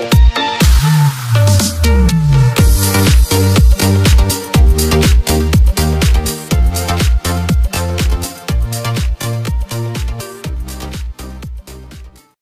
you